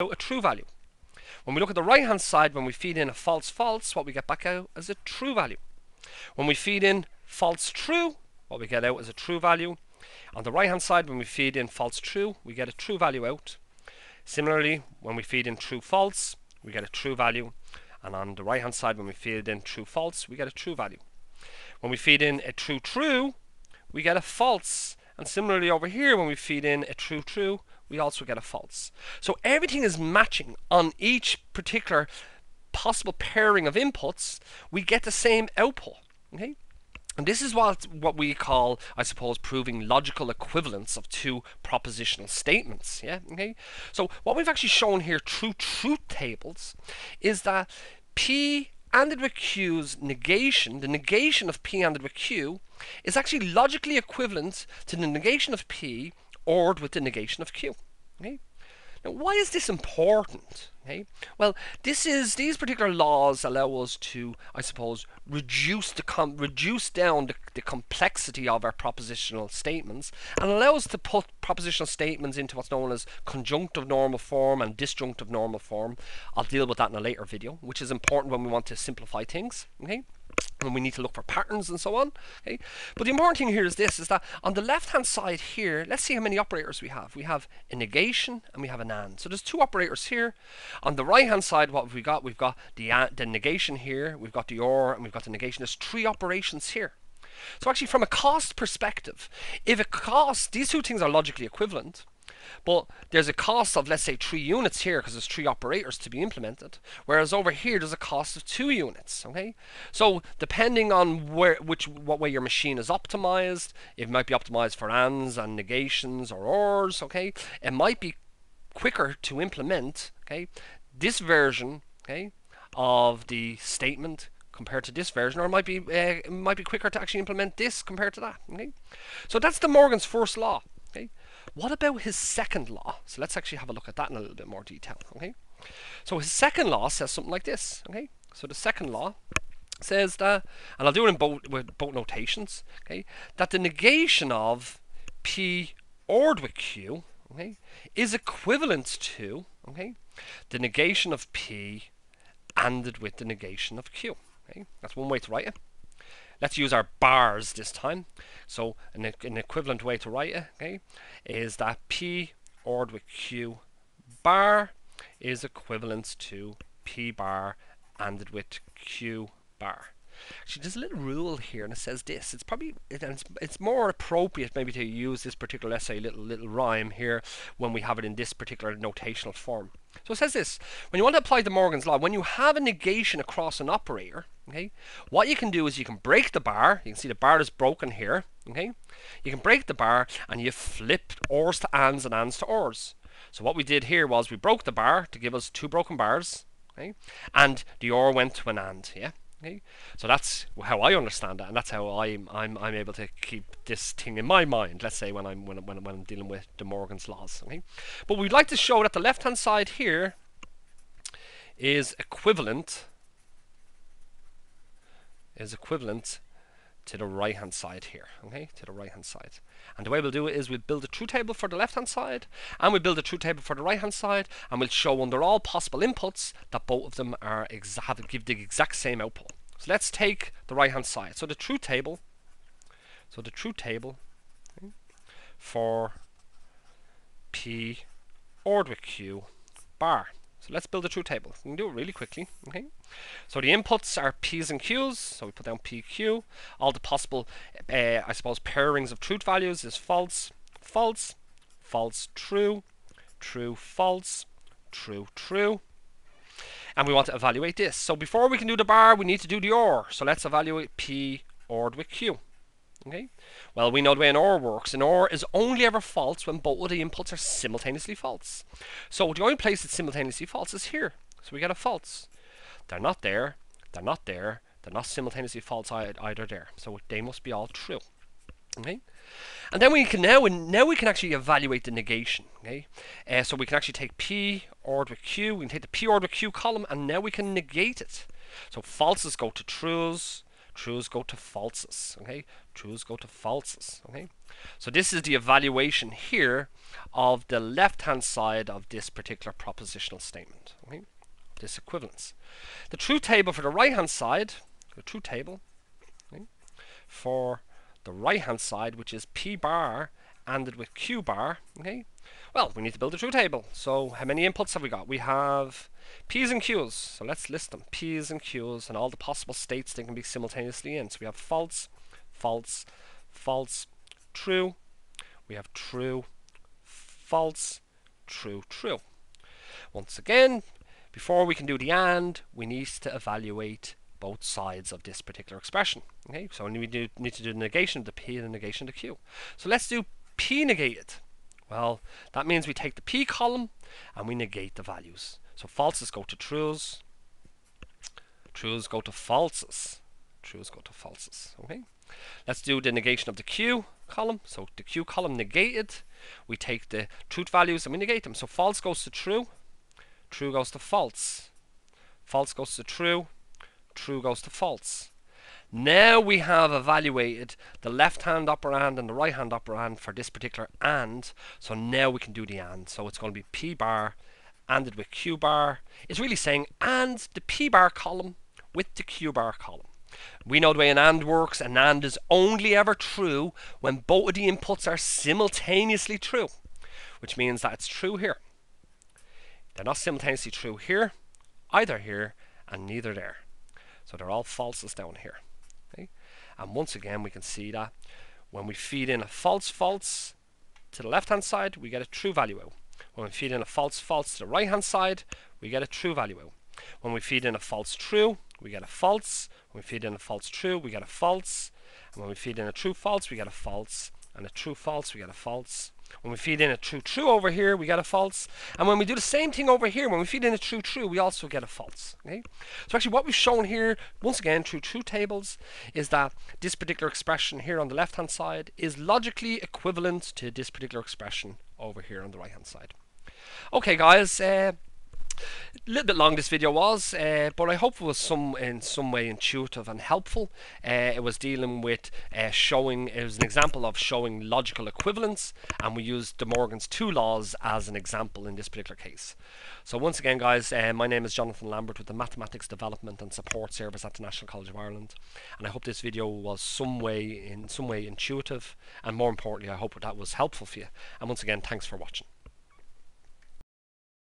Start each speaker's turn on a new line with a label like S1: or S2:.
S1: a true value. When we look at the right hand side, when we feed in a false false, what we get back out is a true value. When we feed in false true, what we get out is a true value. On the right hand side, when we feed in false true, we get a true value out. Similarly, when we feed in true false, we get a true value. And on the right hand side, when we feed in true false, we get a true value. When we feed in a true true, we get a false. And similarly over here, when we feed in a true true, we also get a false. So everything is matching on each particular possible pairing of inputs, we get the same output. Okay? And this is what what we call, I suppose, proving logical equivalence of two propositional statements. Yeah, okay. So what we've actually shown here through truth tables is that P ANDed with Q's negation, the negation of P ANDed with Q, is actually logically equivalent to the negation of P ORed with the negation of Q. Okay. Now, why is this important? Okay? Well, this is these particular laws allow us to, I suppose, reduce the com- reduce down the, the complexity of our propositional statements, and allow us to put propositional statements into what's known as conjunctive normal form and disjunctive normal form. I'll deal with that in a later video, which is important when we want to simplify things. Okay when we need to look for patterns and so on. Okay? But the important thing here is this, is that on the left-hand side here, let's see how many operators we have. We have a negation and we have an AND. So there's two operators here. On the right-hand side, what have we got? We've got the, the negation here, we've got the OR, and we've got the negation. There's three operations here. So actually, from a cost perspective, if a cost, these two things are logically equivalent, but there's a cost of, let's say, three units here because there's three operators to be implemented. Whereas over here, there's a cost of two units. Okay, so depending on where, which, what way your machine is optimized, it might be optimized for ands and negations or ors. Okay, it might be quicker to implement. Okay, this version. Okay, of the statement compared to this version, or it might be uh, it might be quicker to actually implement this compared to that. Okay, so that's De Morgan's first law. Okay, what about his second law? So let's actually have a look at that in a little bit more detail. Okay, so his second law says something like this. Okay, so the second law says that, and I'll do it in both with both notations. Okay, that the negation of P ORed with Q, okay, is equivalent to okay the negation of P ANDed with the negation of Q. Okay, that's one way to write it. Let's use our bars this time. So an, an equivalent way to write it okay, is that P ORed with Q bar is equivalent to P bar ANDed with Q bar. Actually, there's a little rule here, and it says this. It's probably it's, it's more appropriate maybe to use this particular, let's little little rhyme here when we have it in this particular notational form. So it says this: when you want to apply De Morgan's law, when you have a negation across an operator, okay, what you can do is you can break the bar. You can see the bar is broken here. Okay, you can break the bar and you flip ors to ands and ands to ors. So what we did here was we broke the bar to give us two broken bars, okay, and the or went to an and. Yeah. So that's how I understand that, and that's how I'm I'm I'm able to keep this thing in my mind. Let's say when I'm when when, when I'm dealing with De Morgan's laws. Okay, but we'd like to show that the left hand side here is equivalent is equivalent to the right hand side here okay? To the right hand side. And the way we'll do it is we'll build a truth table for the left hand side and we'll build a truth table for the right hand side and we'll show under all possible inputs that both of them are have give the exact same output. So let's take the right hand side. So the truth table so the truth table okay, for p ORed with q bar so let's build a truth table. We can do it really quickly. Okay. So the inputs are p's and q's. So we put down p, q. All the possible, uh, I suppose, pairings of truth values is false, false, false, true, true, false, true, true. And we want to evaluate this. So before we can do the bar, we need to do the OR. So let's evaluate p ORed with q. Okay. Well, we know the way an OR works. An OR is only ever false when both of the inputs are simultaneously false. So the only place it's simultaneously false is here. So we get a false. They're not there. They're not there. They're not simultaneously false either there. So they must be all true. Okay. And then we can now now we can actually evaluate the negation. Okay. Uh, so we can actually take P ORed with Q. We can take the P ORed with Q column, and now we can negate it. So falses go to trues trues go to falses. Okay, trues go to falses. Okay, so this is the evaluation here of the left-hand side of this particular propositional statement. Okay, this equivalence. The truth table for the right-hand side, the truth table okay, for the right-hand side, which is p bar ANDed with q bar. Okay, well, we need to build a truth table. So how many inputs have we got? We have P's and Q's. So let's list them. P's and Q's and all the possible states they can be simultaneously in. So we have false, false, false, true. We have true, false, true, true. Once again, before we can do the AND, we need to evaluate both sides of this particular expression. Okay, so we need to do the negation of the P and the negation of the Q. So let's do P negated. Well, that means we take the P column and we negate the values. So falses go to trues, trues go to falses, trues go to falses. Okay. Let's do the negation of the Q column. So the Q column negated, we take the truth values and we negate them. So false goes to true, true goes to false, false goes to true, true goes to false. Now we have evaluated the left hand operand and the right hand upper operand for this particular AND. So now we can do the AND. So it's going to be P bar ANDed with Q bar. is really saying AND the P bar column with the Q bar column. We know the way an AND works. An AND is only ever true when both of the inputs are simultaneously true. Which means that it's true here. They're not simultaneously true here, either here, and neither there. So they're all falses down here. And once again, we can see that when we feed in a false false to the left hand side, we get a true value out. When we feed in a false false to the right hand side, we get a true value. When we feed in a false true, we get a false. When we feed in a false true, we get a false. And when we feed in a true false, we get a false. And a true false, we get a false. When we feed in a true true over here, we get a false. And when we do the same thing over here, when we feed in a true true, we also get a false. Okay? So actually what we've shown here, once again, through true tables, is that this particular expression here on the left-hand side is logically equivalent to this particular expression over here on the right-hand side. Okay, guys, uh, a little bit long this video was, uh, but I hope it was some in some way intuitive and helpful. Uh, it was dealing with uh, showing, it was an example of showing logical equivalence, and we used De Morgan's two laws as an example in this particular case. So once again, guys, uh, my name is Jonathan Lambert with the Mathematics Development and Support Service at the National College of Ireland, and I hope this video was some way in some way intuitive, and more importantly, I hope that was helpful for you. And once again, thanks for watching.